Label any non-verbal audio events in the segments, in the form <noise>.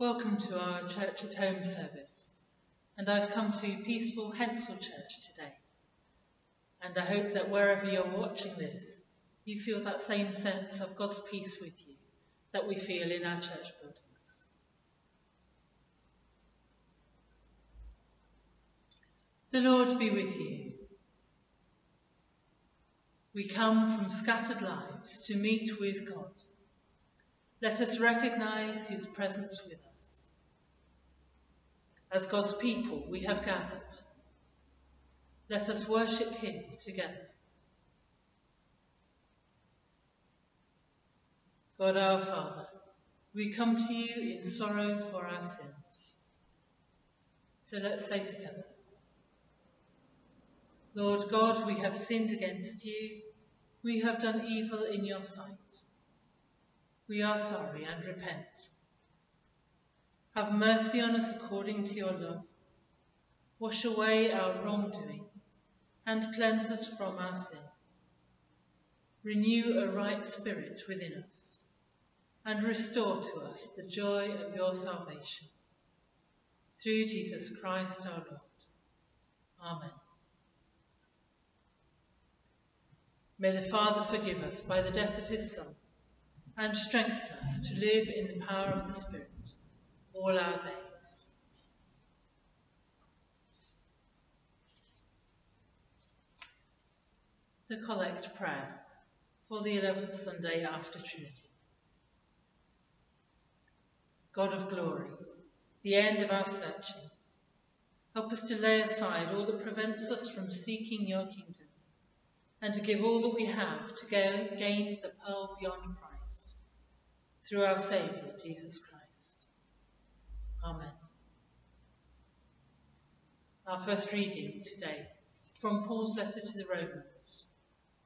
Welcome to our Church at Home service. And I've come to peaceful Hensall Church today. And I hope that wherever you're watching this, you feel that same sense of God's peace with you that we feel in our church buildings. The Lord be with you. We come from scattered lives to meet with God. Let us recognize his presence with us. As God's people, we have gathered. Let us worship him together. God our Father, we come to you in sorrow for our sins. So let's say together, Lord God, we have sinned against you. We have done evil in your sight. We are sorry and repent. Have mercy on us according to your love. Wash away our wrongdoing and cleanse us from our sin. Renew a right spirit within us and restore to us the joy of your salvation. Through Jesus Christ our Lord. Amen. May the Father forgive us by the death of his Son and strengthen us to live in the power of the Spirit all our days. The Collect Prayer for the 11th Sunday after Trinity. God of glory, the end of our searching, help us to lay aside all that prevents us from seeking your kingdom and to give all that we have to gain the pearl beyond price through our Saviour, Jesus Christ. Amen. Our first reading today from Paul's letter to the Romans,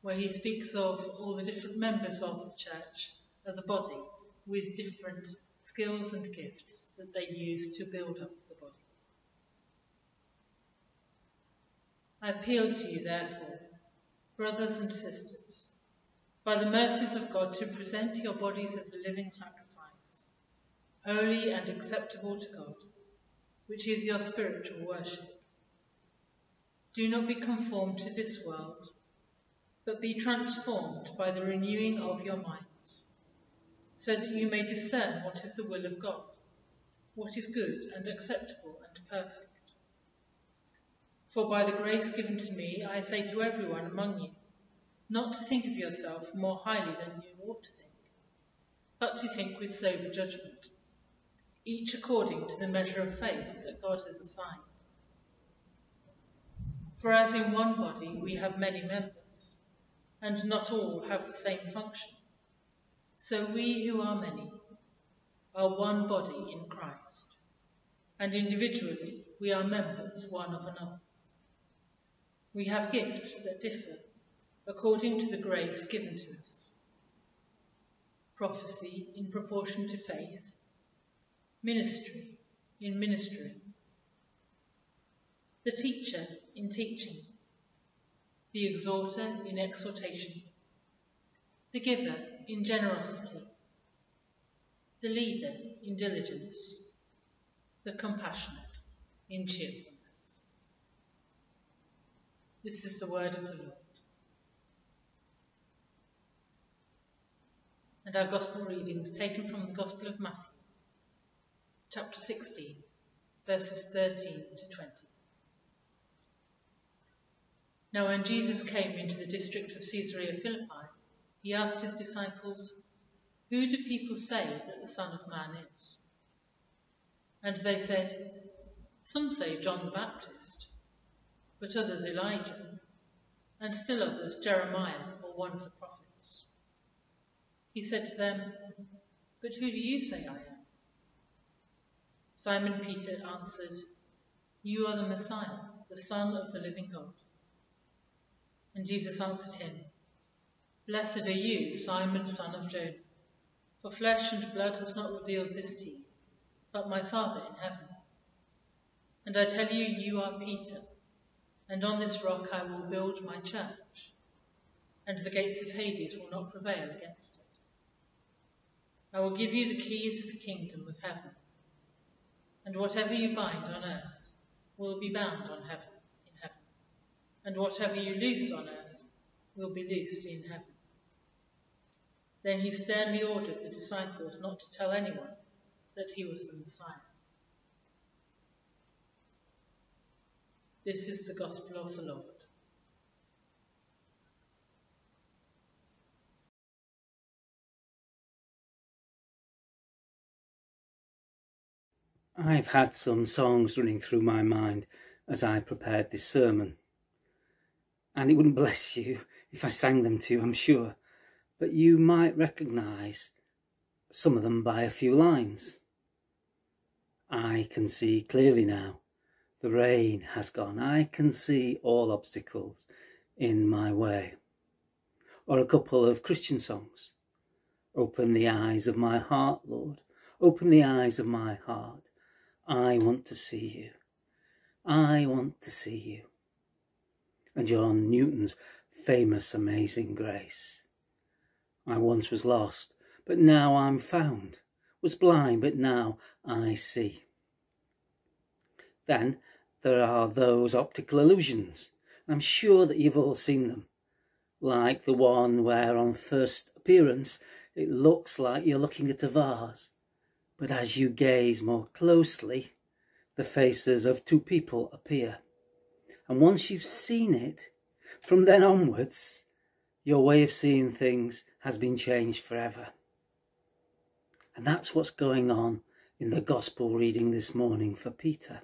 where he speaks of all the different members of the church as a body with different skills and gifts that they use to build up the body. I appeal to you, therefore, brothers and sisters, by the mercies of God, to present your bodies as a living sacrifice, holy and acceptable to God, which is your spiritual worship. Do not be conformed to this world, but be transformed by the renewing of your minds, so that you may discern what is the will of God, what is good and acceptable and perfect. For by the grace given to me, I say to everyone among you, not to think of yourself more highly than you ought to think, but to think with sober judgment, each according to the measure of faith that God has assigned. For as in one body we have many members, and not all have the same function, so we who are many are one body in Christ, and individually we are members one of another. We have gifts that differ according to the grace given to us. Prophecy in proportion to faith, ministry in ministering, the teacher in teaching, the exhorter in exhortation, the giver in generosity, the leader in diligence, the compassionate in cheerfulness. This is the word of the Lord. And our Gospel readings taken from the Gospel of Matthew, chapter 16, verses 13 to 20. Now, when Jesus came into the district of Caesarea Philippi, he asked his disciples, Who do people say that the Son of Man is? And they said, Some say John the Baptist but others Elijah, and still others Jeremiah or one of the prophets. He said to them, But who do you say I am? Simon Peter answered, You are the Messiah, the Son of the living God. And Jesus answered him, Blessed are you, Simon, son of Jonah, for flesh and blood has not revealed this to you, but my Father in heaven. And I tell you, you are Peter and on this rock I will build my church, and the gates of Hades will not prevail against it. I will give you the keys of the kingdom of heaven. And whatever you bind on earth will be bound on heaven in heaven. And whatever you loose on earth will be loosed in heaven. Then he sternly ordered the disciples not to tell anyone that he was the Messiah. This is the gospel of the Lord. I've had some songs running through my mind as I prepared this sermon. And it wouldn't <laughs> bless you if I sang them to you, I'm sure. But you might recognise some of them by a few lines. I can see clearly now. The rain has gone. I can see all obstacles in my way. Or a couple of Christian songs. Open the eyes of my heart, Lord. Open the eyes of my heart. I want to see you. I want to see you. And John Newton's famous Amazing Grace. I once was lost, but now I'm found, was blind, but now I see. Then there are those optical illusions. I'm sure that you've all seen them, like the one where on first appearance it looks like you're looking at a vase, but as you gaze more closely, the faces of two people appear. And once you've seen it, from then onwards, your way of seeing things has been changed forever. And that's what's going on in the gospel reading this morning for Peter.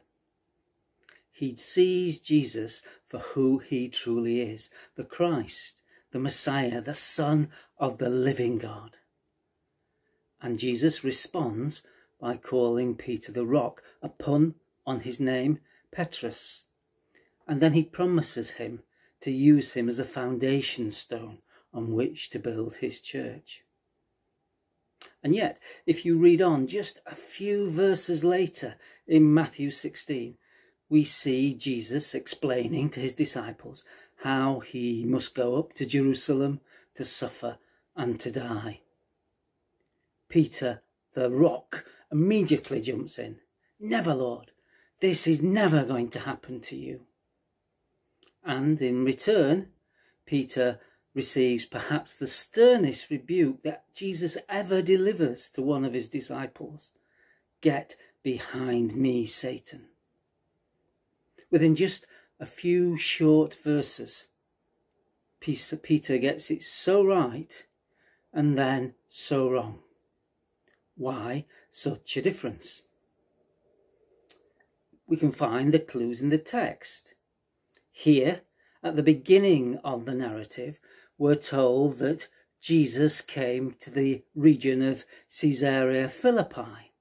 He sees Jesus for who he truly is the Christ, the Messiah, the Son of the living God. And Jesus responds by calling Peter the rock, a pun on his name, Petrus. And then he promises him to use him as a foundation stone on which to build his church. And yet, if you read on just a few verses later in Matthew 16, we see Jesus explaining to his disciples how he must go up to Jerusalem to suffer and to die. Peter, the rock, immediately jumps in. Never, Lord. This is never going to happen to you. And in return, Peter receives perhaps the sternest rebuke that Jesus ever delivers to one of his disciples Get behind me, Satan. Within just a few short verses, Peter gets it so right and then so wrong. Why such a difference? We can find the clues in the text. Here, at the beginning of the narrative, we're told that Jesus came to the region of Caesarea Philippi.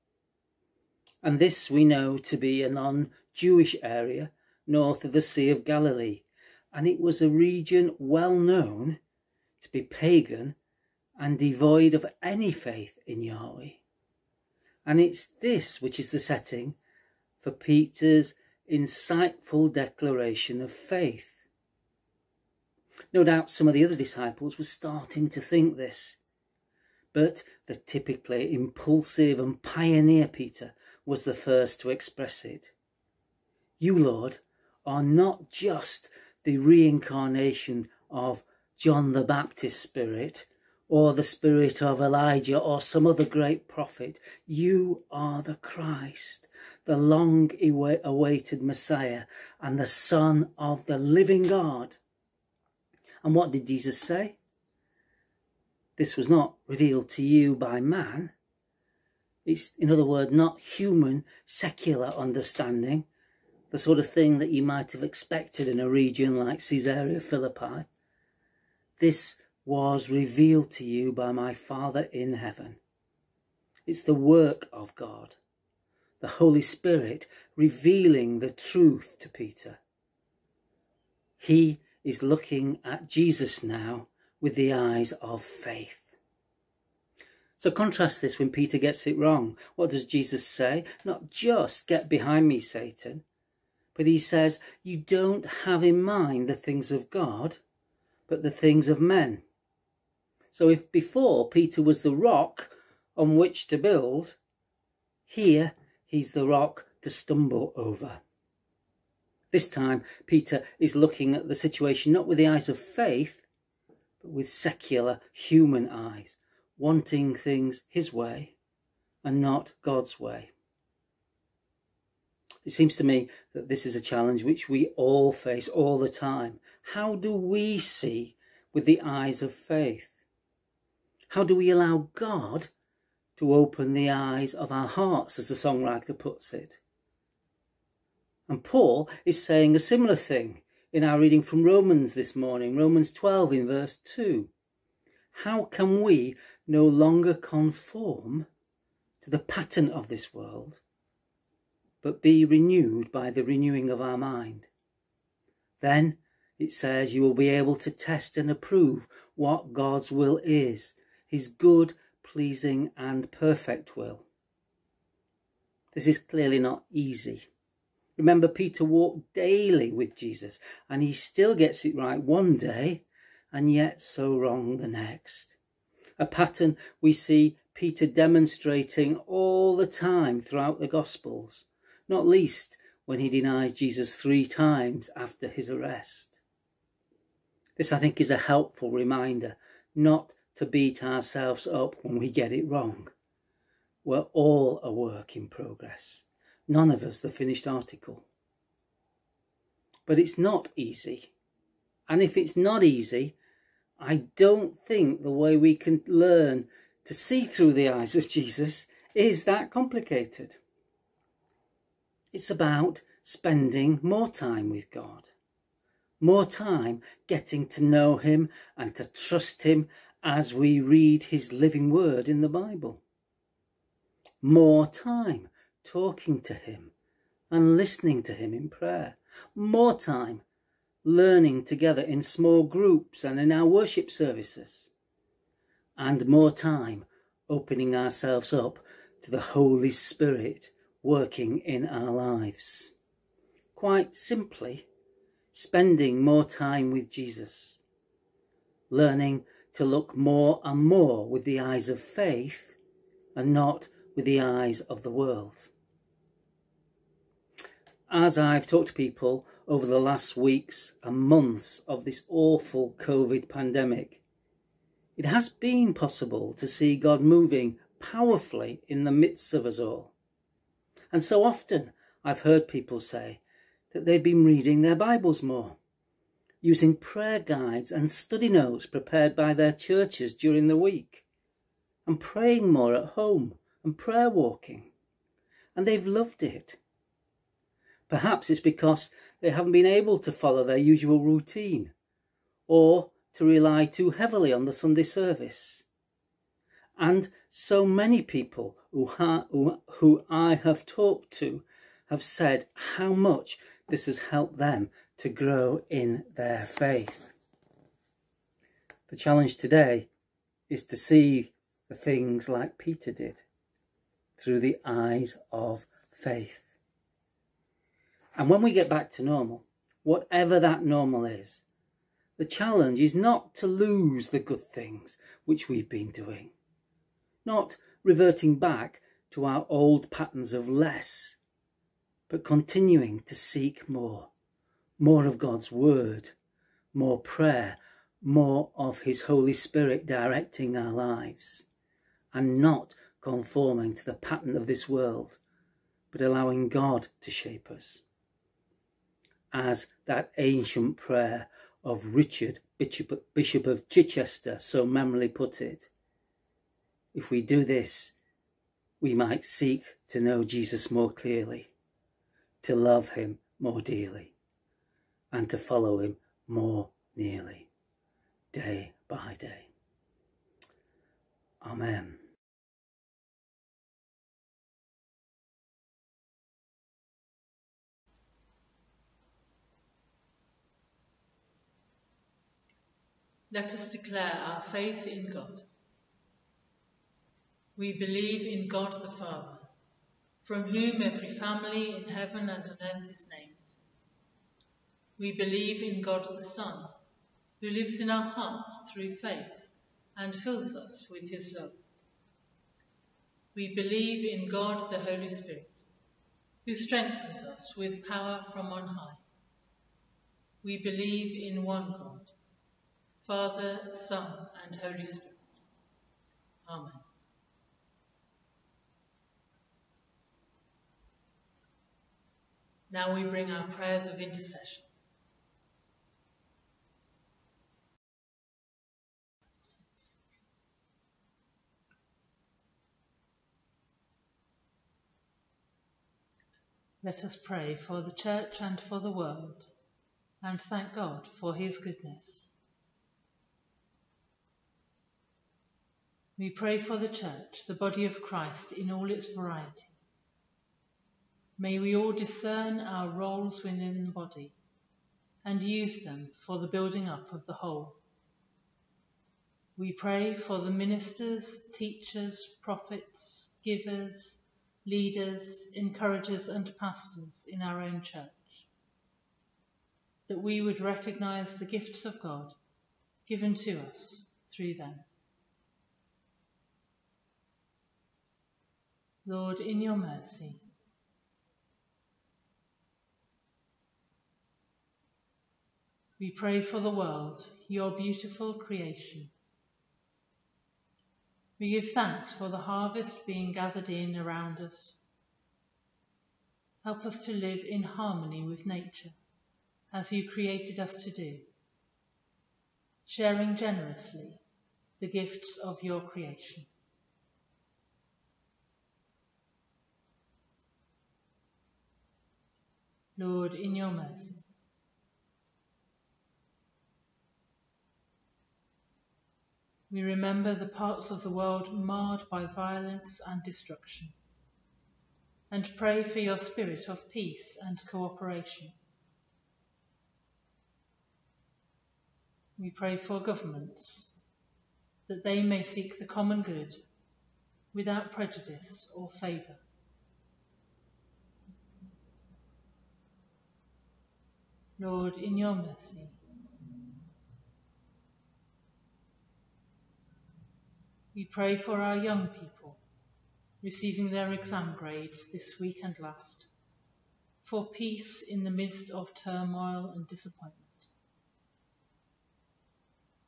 And this we know to be a non Jewish area north of the Sea of Galilee, and it was a region well known to be pagan and devoid of any faith in Yahweh. And it's this which is the setting for Peter's insightful declaration of faith. No doubt some of the other disciples were starting to think this, but the typically impulsive and pioneer Peter was the first to express it. You, Lord, are not just the reincarnation of John the Baptist's spirit or the spirit of Elijah or some other great prophet. You are the Christ, the long awaited Messiah and the Son of the living God. And what did Jesus say? This was not revealed to you by man. It's, in other words, not human, secular understanding, the sort of thing that you might have expected in a region like Caesarea Philippi. This was revealed to you by my Father in heaven. It's the work of God, the Holy Spirit revealing the truth to Peter. He is looking at Jesus now with the eyes of faith. So contrast this when Peter gets it wrong. What does Jesus say? Not just get behind me, Satan, but he says, you don't have in mind the things of God, but the things of men. So if before Peter was the rock on which to build, here he's the rock to stumble over. This time, Peter is looking at the situation not with the eyes of faith, but with secular human eyes, wanting things his way and not God's way. It seems to me that this is a challenge which we all face all the time. How do we see with the eyes of faith? How do we allow God to open the eyes of our hearts, as the songwriter puts it? And Paul is saying a similar thing in our reading from Romans this morning, Romans 12 in verse 2. How can we no longer conform to the pattern of this world, but be renewed by the renewing of our mind? Then it says you will be able to test and approve what God's will is, his good, pleasing, and perfect will. This is clearly not easy. Remember, Peter walked daily with Jesus, and he still gets it right one day, and yet so wrong the next. A pattern we see Peter demonstrating all the time throughout the Gospels, not least when he denies Jesus three times after his arrest. This, I think, is a helpful reminder not to beat ourselves up when we get it wrong. We're all a work in progress none of us the finished article. But it's not easy. And if it's not easy, I don't think the way we can learn to see through the eyes of Jesus is that complicated. It's about spending more time with God, more time getting to know Him and to trust Him as we read His living word in the Bible. More time talking to Him and listening to Him in prayer. More time learning together in small groups and in our worship services. And more time opening ourselves up to the Holy Spirit working in our lives. Quite simply, spending more time with Jesus, learning to look more and more with the eyes of faith and not with the eyes of the world as I've talked to people over the last weeks and months of this awful COVID pandemic, it has been possible to see God moving powerfully in the midst of us all. And so often I've heard people say that they've been reading their Bibles more, using prayer guides and study notes prepared by their churches during the week, and praying more at home and prayer walking. And they've loved it. Perhaps it's because they haven't been able to follow their usual routine or to rely too heavily on the Sunday service. And so many people who, ha- who I have talked to have said how much this has helped them to grow in their faith. The challenge today is to see the things like Peter did through the eyes of faith. And when we get back to normal, whatever that normal is, the challenge is not to lose the good things which we've been doing, not reverting back to our old patterns of less, but continuing to seek more, more of God's word, more prayer, more of His Holy Spirit directing our lives, and not conforming to the pattern of this world, but allowing God to shape us as that ancient prayer of Richard, Bishop, Bishop of Chichester, so memorably put it. If we do this, we might seek to know Jesus more clearly, to love him more dearly, and to follow him more nearly, day by day. Amen. Let us declare our faith in God. We believe in God the Father, from whom every family in heaven and on earth is named. We believe in God the Son, who lives in our hearts through faith and fills us with his love. We believe in God the Holy Spirit, who strengthens us with power from on high. We believe in one God, Father, Son, and Holy Spirit. Amen. Now we bring our prayers of intercession. Let us pray for the Church and for the world, and thank God for his goodness. We pray for the Church, the body of Christ in all its variety. May we all discern our roles within the body and use them for the building up of the whole. We pray for the ministers, teachers, prophets, givers, leaders, encouragers, and pastors in our own church. That we would recognize the gifts of God given to us through them. Lord, in your mercy, we pray for the world, your beautiful creation we give thanks for the harvest being gathered in around us. Help us to live in harmony with nature, as you created us to do, sharing generously the gifts of your creation. Lord, in your mercy, We remember the parts of the world marred by violence and destruction, and pray for your spirit of peace and cooperation. We pray for governments, that they may seek the common good without prejudice or favour. Lord, in your mercy, We pray for our young people receiving their exam grades this week and last, for peace in the midst of turmoil and disappointment,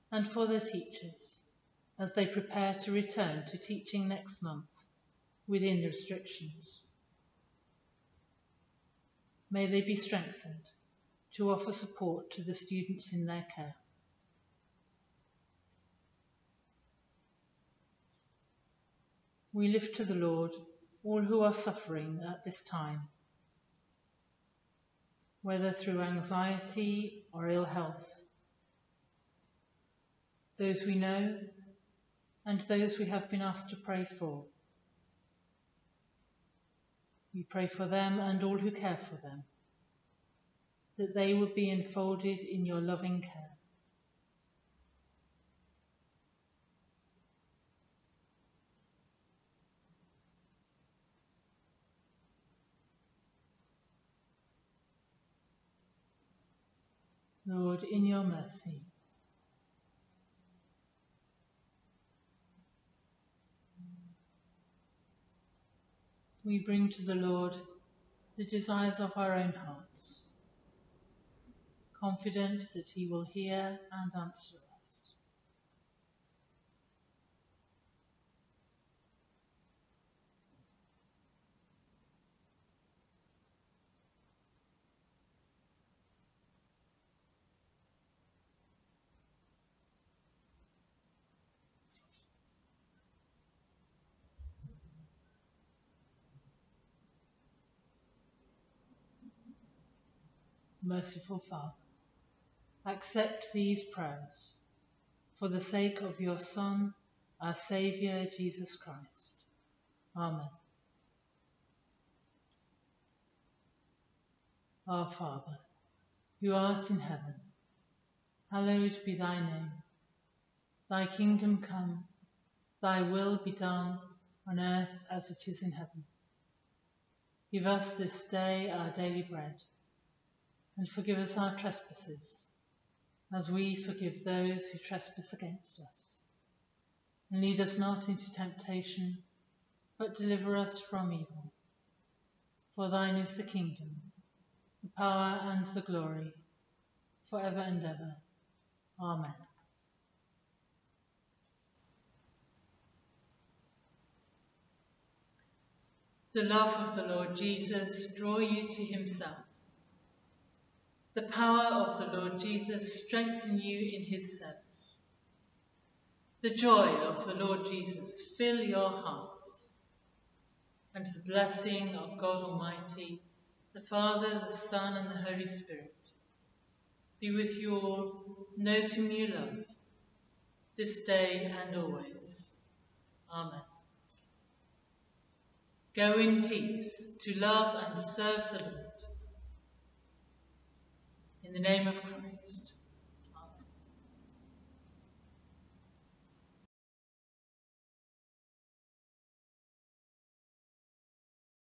and for their teachers as they prepare to return to teaching next month within the restrictions. May they be strengthened to offer support to the students in their care. We lift to the Lord all who are suffering at this time, whether through anxiety or ill health, those we know and those we have been asked to pray for. We pray for them and all who care for them, that they will be enfolded in your loving care. Lord, in your mercy. We bring to the Lord the desires of our own hearts, confident that He will hear and answer merciful Father, accept these prayers for the sake of your Son, our Saviour, Jesus Christ. Amen. Our Father, who art in heaven, hallowed be thy name. Thy kingdom come, thy will be done on earth as it is in heaven. Give us this day our daily bread and forgive us our trespasses, as we forgive those who trespass against us. And lead us not into temptation, but deliver us from evil. For thine is the kingdom, the power and the glory, for ever and ever. Amen. The love of the Lord Jesus draw you to himself. The power of the Lord Jesus strengthen you in his service. The joy of the Lord Jesus fill your hearts. And the blessing of God Almighty, the Father, the Son, and the Holy Spirit be with you all, those whom you love, this day and always. Amen. Go in peace to love and serve the Lord. In the name of Christ.